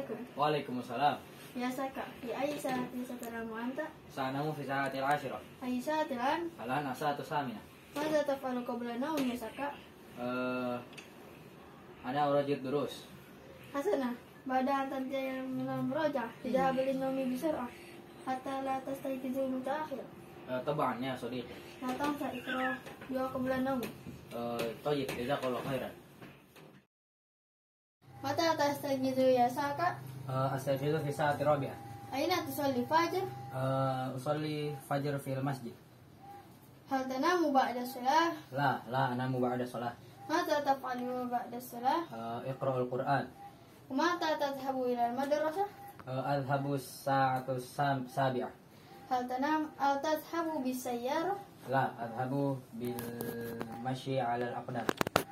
Assalamualaikum. Waalaikumsalam. Ya saka, ya ai sa ti sa ramu anta. mu fi sa ti asyra. Ai sa ti an. Ala na sa tu samina. Fa ya saka. Eh. Ana urajit durus. Hasana, bada anta ti yang nam roja, tidak hmm. beli nomi besar ah. Kata la ta stai ti zu akhir. Eh tabannya sodi. Kata nah, ikro, yo qabla na Eh tayib, ila qala khairan. متى تستجد يساك؟ أستجد في الساعة الرابعة أين تصلي فجر؟ أصلي فجر في المسجد هل تنام بعد الصلاة؟ لا لا أنام بعد الصلاة ماذا تفعل بعد الصلاة؟ اقرأ القرآن ومتى تذهب إلى المدرسة؟ أذهب الساعة السابعة هل تنام هل تذهب بالسيارة؟ لا أذهب بالمشي على الأقدام